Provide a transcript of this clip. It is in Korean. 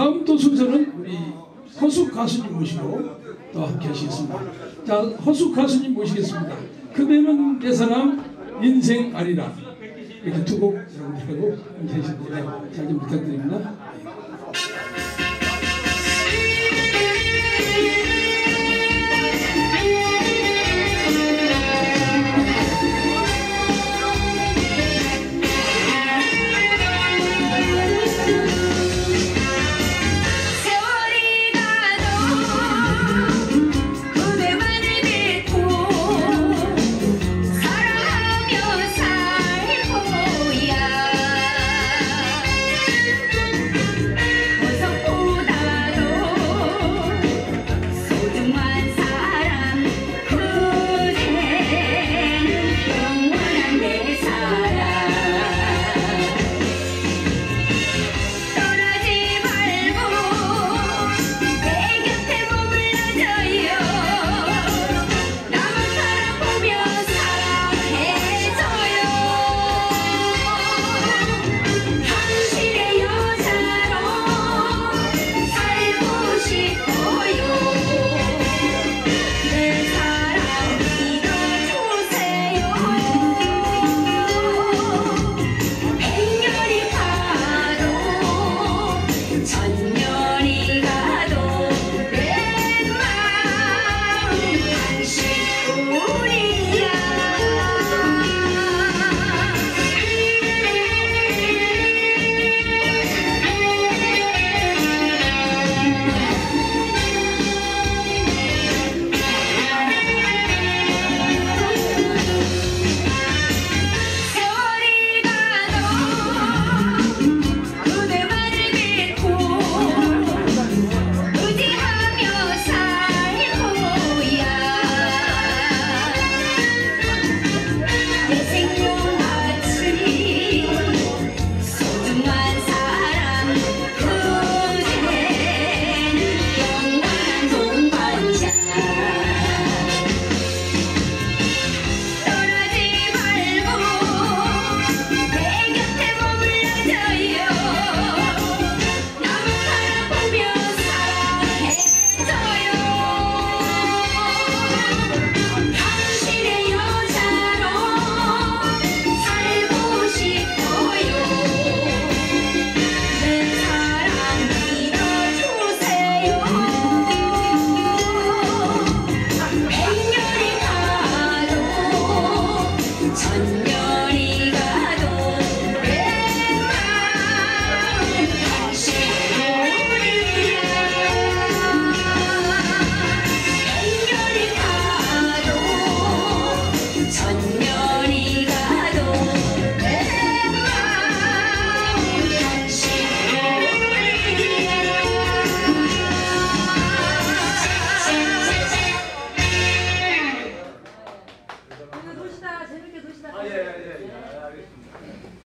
다음 또 순서는 우리 허숙 가수님 모시고 또 함께 하시겠습니다. 자, 허숙 가수님 모시겠습니다. 그대는 내 사람 인생 아니라 이렇게 두곡 여러분들하고 함께 하시는데 잘 좀 부탁드립니다. Morning. when you